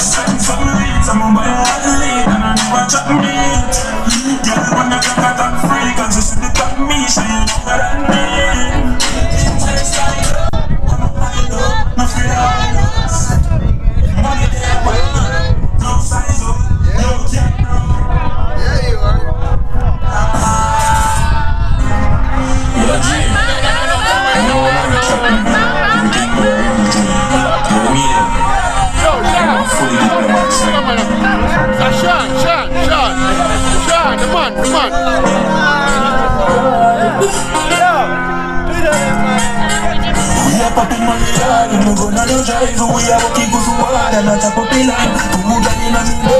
Send some leads, I'm on my lead And I never chat me we drive We are working good for hard and not a puppy line in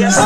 yes,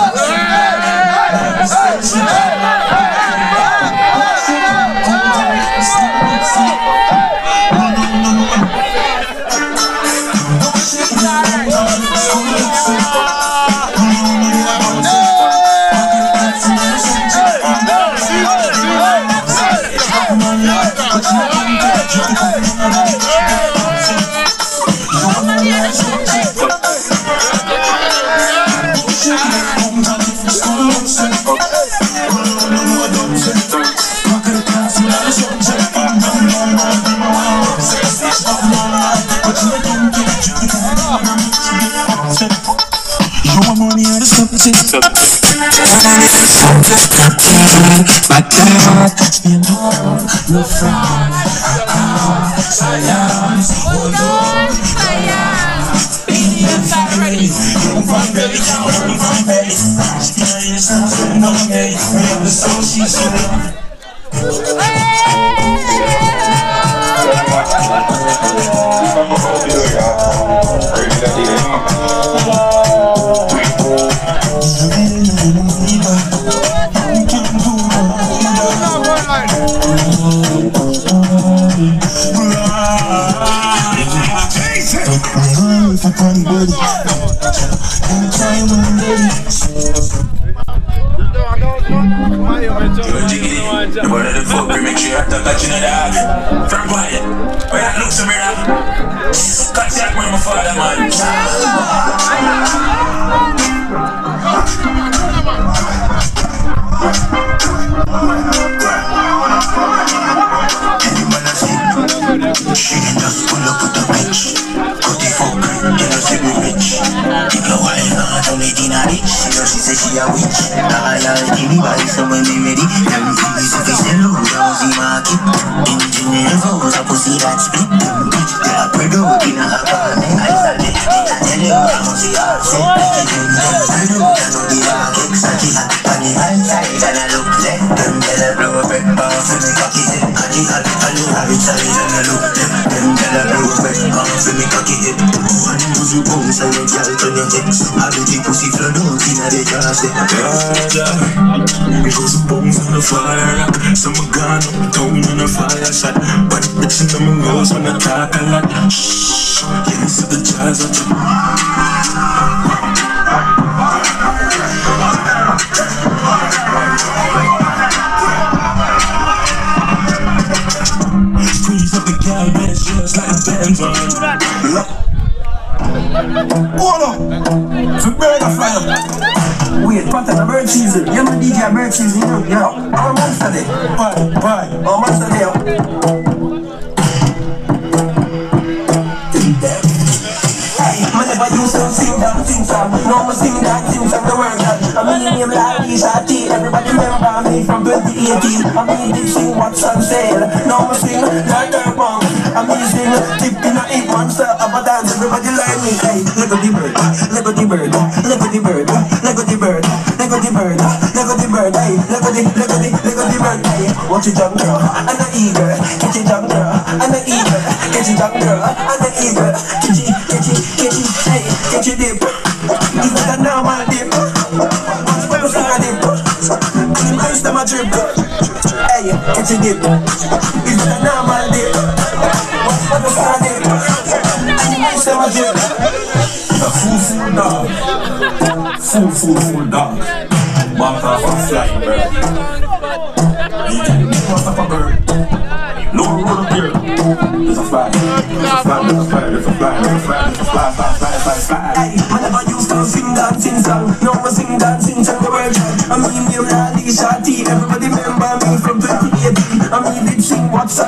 My God, spin hard, no fraud Science, hold on You want belly, you want belly Still in the sun, no belly We have the soul, she's so make sure I talk dog From quiet, where that looks me dog Cut that with my father man man I see She just pull up with the bitch Cut the fuck, you know say we rich. Take a while now, don't need in a rich You know she say she a witch. Me me ready Them things if it's the low, down the market Engineer vows, a pussy that split Them bitch, they are pretty in a apartment I tell you, I tell you, I must see her Say, I can do them, I know, I know the rocket Saki hat, on the right side, and I look left Them tell her blow up, and me cocky hit Cocky hat, on the Them her blow up, bounce, and me cocky hit One you bounce, and the girl turn your hips I do the pussy flood out, in a the car, say? Gaja Me go some bones on the fire Some a gun uptown on a fire shot. But bitch in them rose when I talk a lot. Shh, yes, the jazz at you a bird season. You know DJ a bird season, you know? Yeah. How monster day? Why? Why? How monster day? Man never used to sing that thing song No more sing that thing song, the word that I mean name like Lisa T Everybody remember me from 2018 I mean did sing what's on sale No more sing like her bong I mean sing tip in a eight monster of a dance Everybody learn me Hey, Lego the bird, Lego the Lego the, Lego the, Lego the bird Hey, watch it jump girl? And the eager, catch it jump girl? And the eager, catch it jump girl? And the eager, catch it, catch it, catch it Hey, catch it dip? It's not a normal dip? You start a dip? And the mice them a drip? Hey, catch it dip? It's not a normal dip? You start a dip? And the mice them a drip? Fool fool dog. Fool fool fool dog.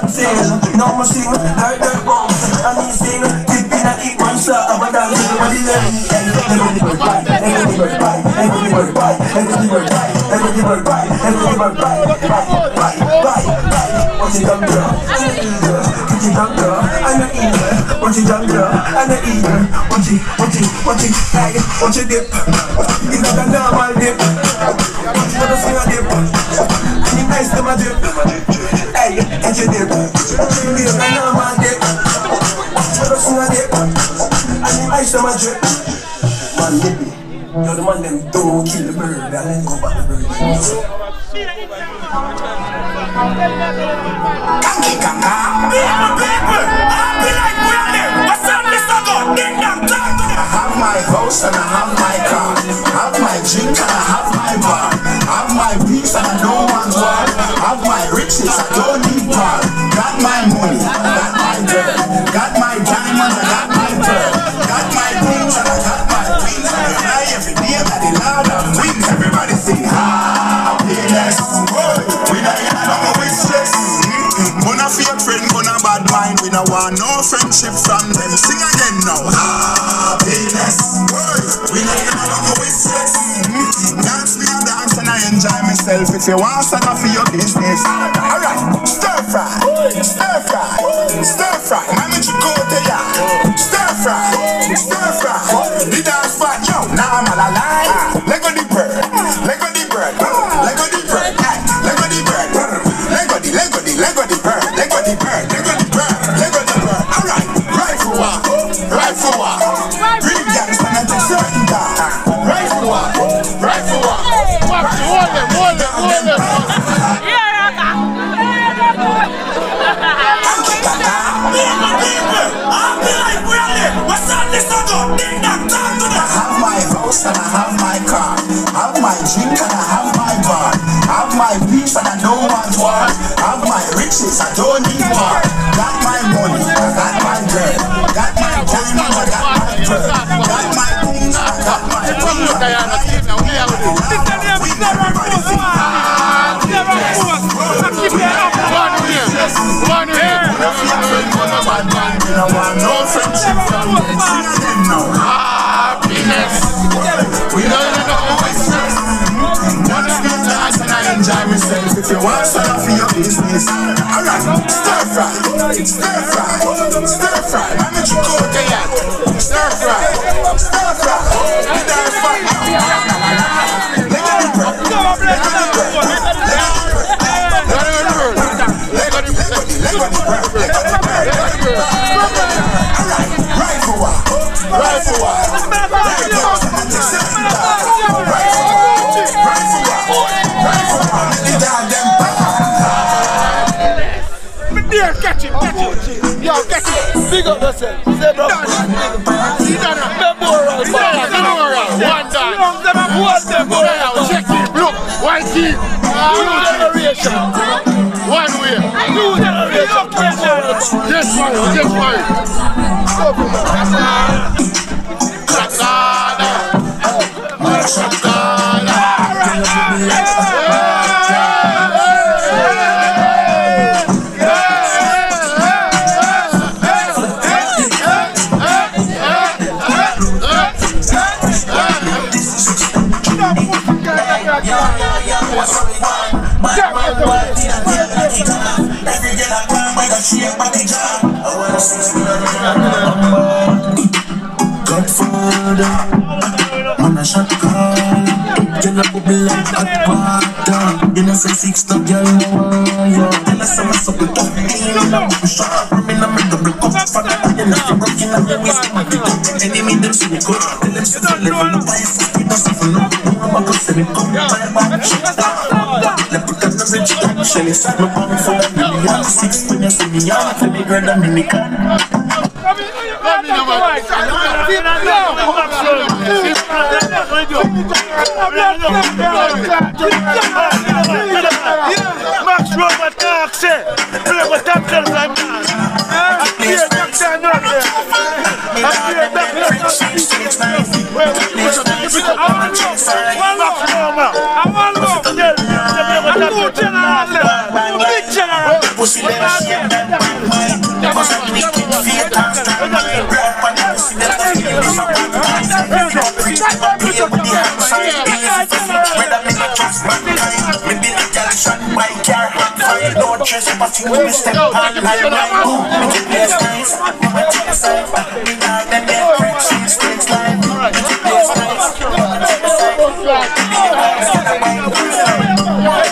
Sale. No more sing like the bombs. I mean, sing dip in a eat monster. I'm a dance. Everybody learn me. Everybody bird bye. Everybody bird bye. Everybody bird bye. Everybody bird bye. Everybody bird bye. Everybody bird bye. Bye. Bye. Bye. Bye. What's it done, girl? Kitty done, girl. I'm an eagle. Watch it done, girl. I'm an eagle. Watch it. Watch it. Watch it. Hey, watch it dip. It's not a normal dip. Watch it, see a dip. And the nice them a dip. Catch a dip. A. Yo, the man them don't kill the bird and then go back the bird. I have my house and I have my car. Have my drink and I have my bar. Have my peace and I don't want war. Have my riches, I don't need war. Got my money, got my girl. Got my diamonds, I got want no friendship from them. Sing again now. Happiness. Whoa, we not in a number with stress. Dance me a dance and I enjoy myself. If you want sign up for your business. Alright, Happiness. We don't know. Wanna get dance and I enjoy myself. If you want for your business, alright. Stir fry, stir fry, stir fry. Stir fry, stir fry. The catch him, catch him. Yo, catch him. Big up yourself. Say, bro. See that now. Remember around. Remember around. One time. One time. Go around. Check him. Look. One team. New generation. One way. New generation. Just one. Just one. Shakana. Shakana. Shakana. The shape of the jaw. I wanna see me on Godfather, man a shot call. Girl a bubble like hot water. You know say six to girl wire. Tell us some so we don't feel. We shot from the middle of the cup. For the you know you broken and we waste my time. Enemy them see me go. Tell them don't level up. I fuck it us if you know. I'm a go say me come. Buy a bag shit. No rich gun. Shelly sack me pound full of million. Six when you see on. Tell me girl Dominican. Max Robert Taxi, play with that girl like man. Pussy them shit them bad mind. Cause I'm wicked, fake and strong mind. Rough and pussy them the feel is a bad mind. No preach to a play with the outside. Easy for me, whether me not trust mankind. Me be the girl shot by car hot fire. No trespassing when me step on line right. Me get place nice. Me take a side. Me dog them dead friends. She stakes line. Me take place nice. Me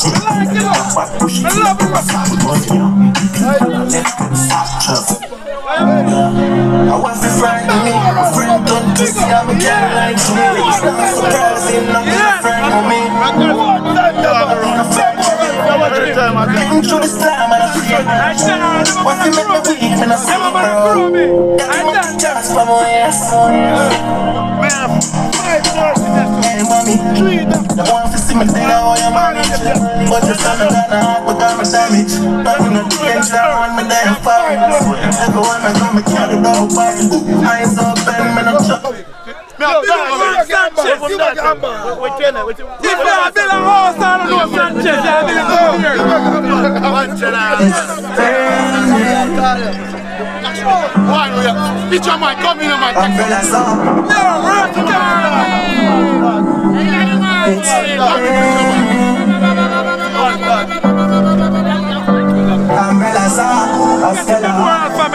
to friend me, my friend kiss me, I'm a girl like me. It's not surprising, I'm a friend of me. Getting through this time and I weak, man, I see bro That's my chance for my ass Hey, mommy The one to see me, they know how you manage But you're something that I heart without my damage Nothing to change, that one me damn fire Everyone I come, me carry the whole body Eyes open, man, I'm chuck No, no, Sanchez from that. We're training. We're training. If I build a house, I don't know Sanchez. I build a house here. One, we are. Picture man, come in, man. Umbrella song No, right Umbrella song A fella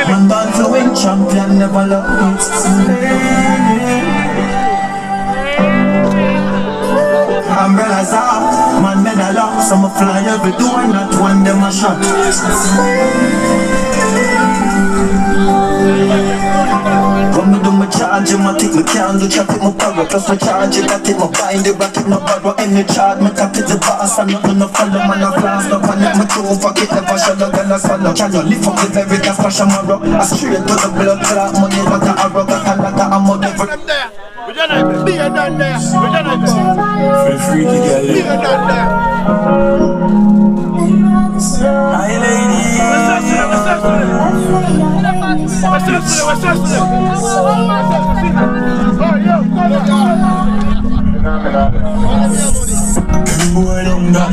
Man born to win champion Never love Umbrellas up, man medal up Some a fly every door, not one them a shot When me do my charge, I take my candle, chop it my power Plus my charge, I take my bind, it back it no borrow Any charge, me tap it the boss And nothing no follow, man a class No panic, me too fuck it, never up, girl a swallow Can you lift up the very gas, crash a marrow I straight to the blood clot, money what a arrow Got a lot of ammo, never We're done. A done. We're done. Feel free to get What's up? What's up? What's up? What's up? Oh, Boy,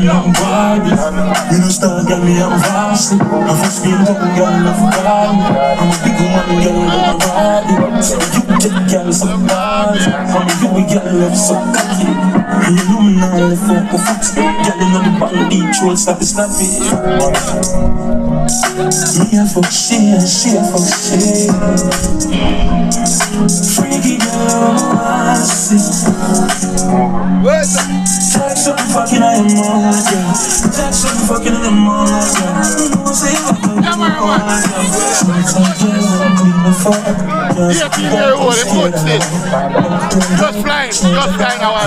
young bodies. You know, star got me, I'm vast. I'm speed, but we got enough God. I'm a big one, girl, I'm body. So you take girl some bodies. I'm a big girl, love so cocky. You know me now, the fuck of foot. Girl, you know the deep, troll, stop it, stop it. Me a fuck shit, shit, fuck shit. Freaky girl, I see. Take some fucking I am on yeah. Take some fucking I am on yeah. Say fuck up, I'm on yeah. Sometimes I want clean the fuck. Yeah, keep your own, it's good shit. Just flying, just flying away.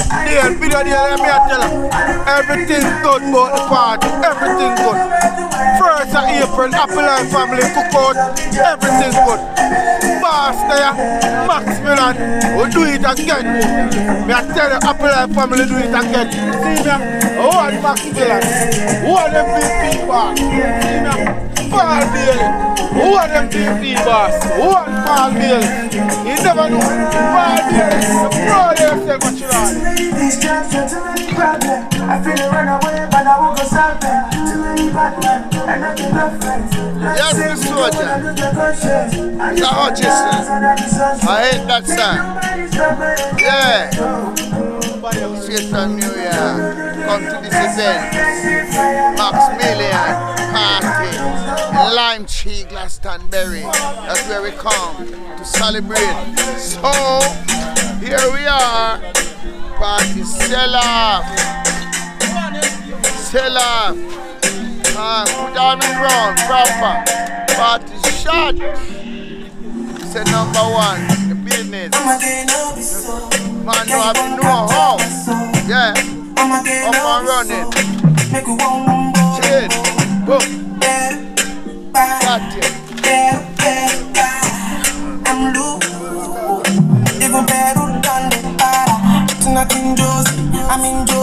The video there, let me tell you. Everything good about the party. Everything good. First of April, Apple Life family cook out. Everything good. Boss there, Max Millan. We do it again. Me I tell you, Apple Life family do it again. See me? Are Max are them BP boss? See me? Paul Bailey. Who are them BP boss? Who are Paul Bailey? You never know. Paul Bailey. The pro there what you want. These jobs are too many problems. I feel run away, but I won't go solve them. Too many bad men, and nothing love friends. Yes, Miss Soldier. It's a yes, I hate that song. Yeah. Straight from New York. Come to this event. Maximilian Party. Lime Tree, Glastonbury. That's where we come to celebrate. So, here we are. Party sell off. Sell off. Uh, put on the ground proper. Party shot. Say number one, the business. Man, you have to know how. Yeah. Up and running. Shit. Boom. One.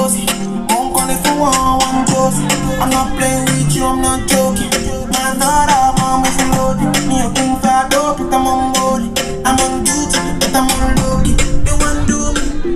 I'm not playing with you, I'm not joking.